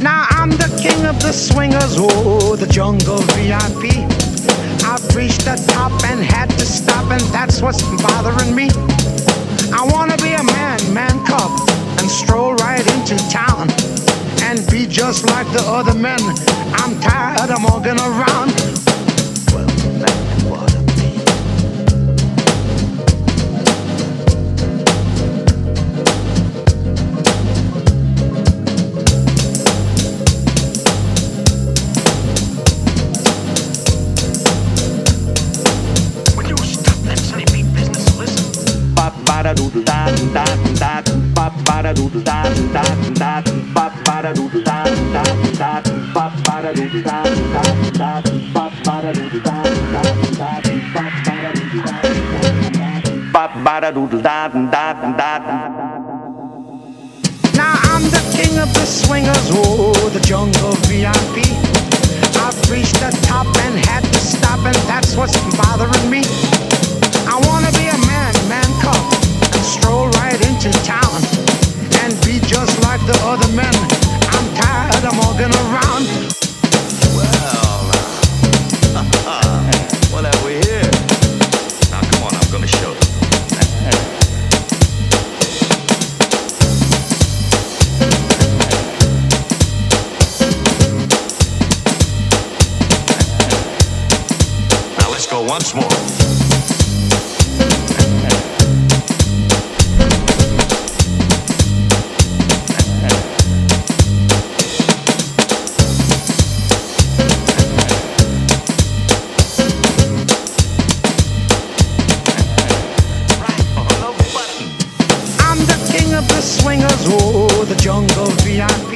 Now I'm the king of the swingers, oh, the jungle VIP. I've reached the top and had to stop, and that's what's bothering me. I wanna be a man, man cub, and stroll right into town and be just like the other men. I'm tired of walking around. Listen? Now I'm the king of the swingers, oh, the jungle VIP. I've reached the top and had to stop, and that's what's bothering me. I wanna Well, well, that we're here. Now, come on, I'm gonna show you. Now let's go once more. The jungle VIP.